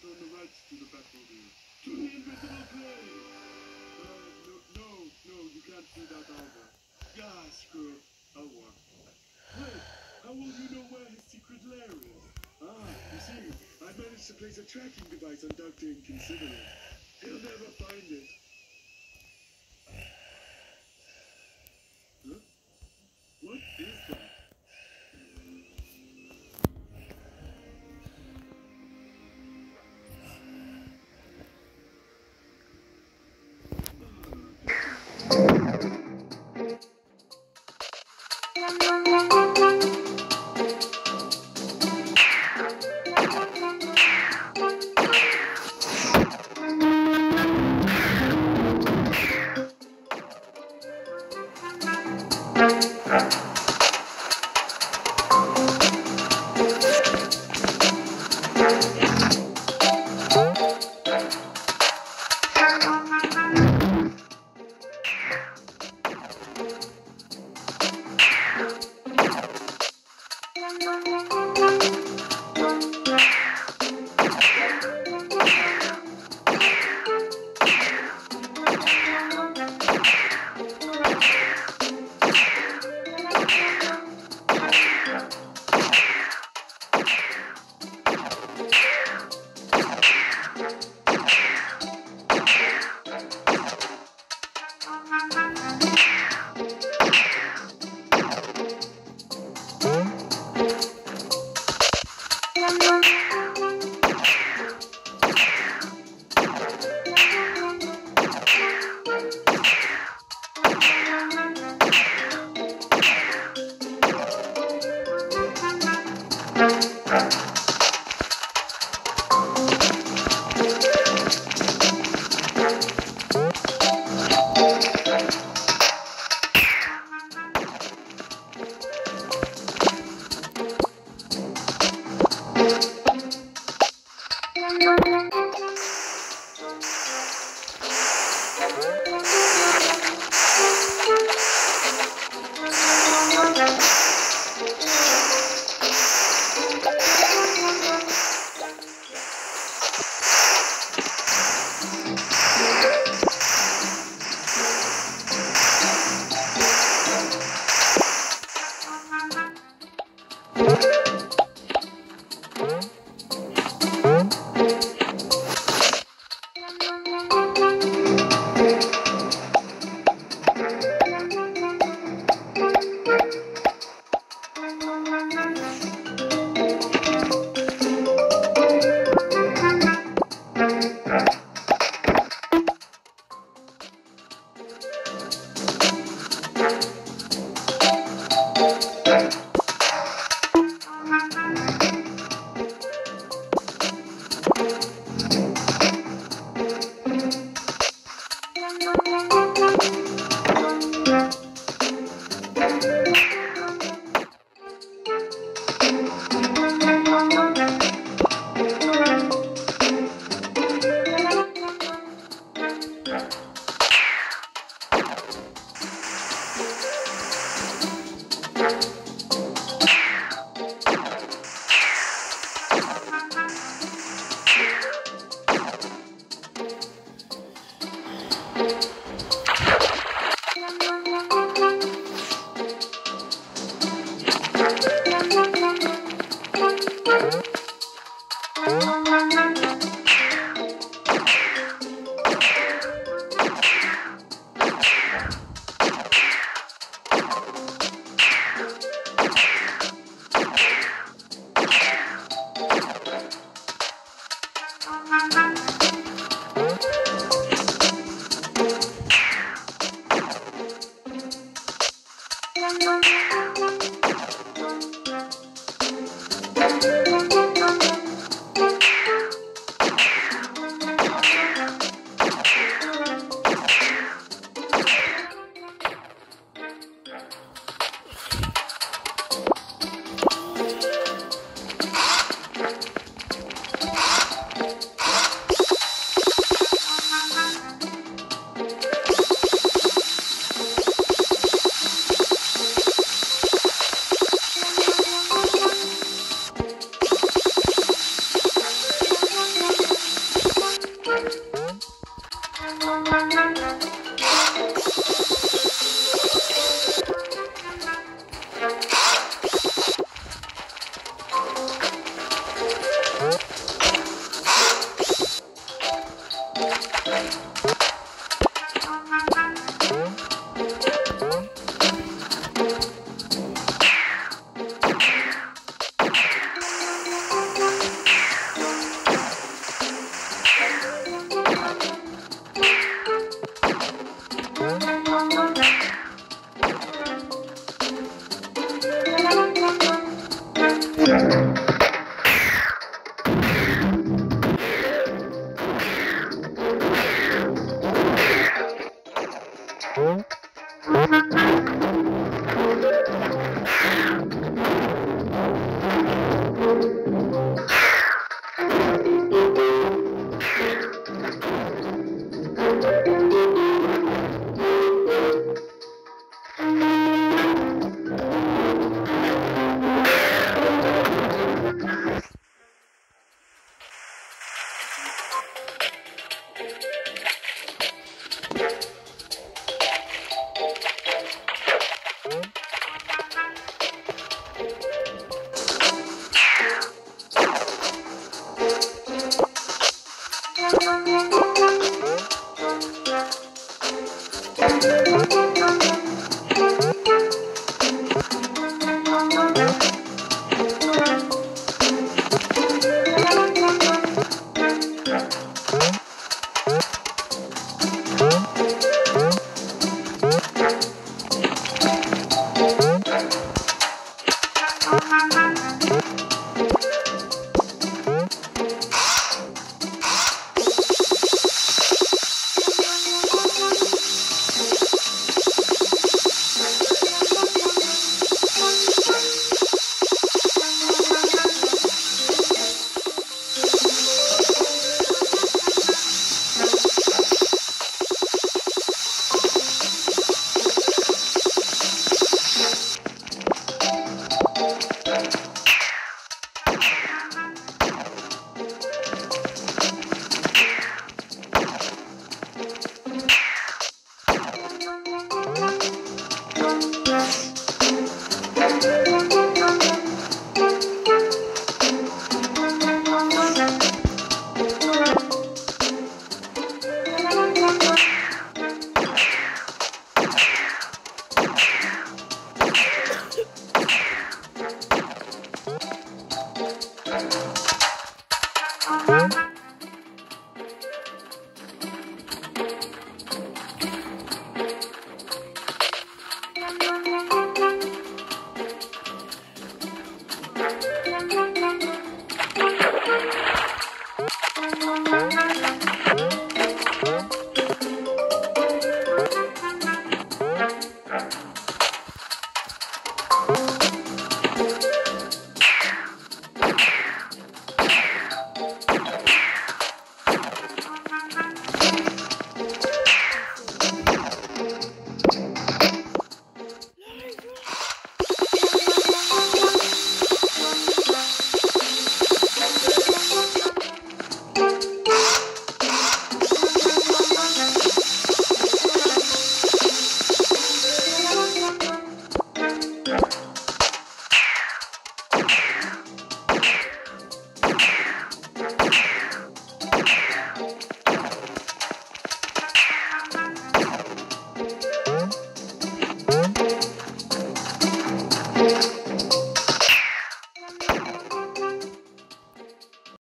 don't the rights to the Batmobile. To the invisible plane! Uh, no, no, no, you can't do that either. Yeah, screw. I'll walk. Wait, how will you know where his secret lair is? Ah, you see, I managed to place a tracking device on Dr. Inconsiderate. He'll never find it. 假装 Thank you.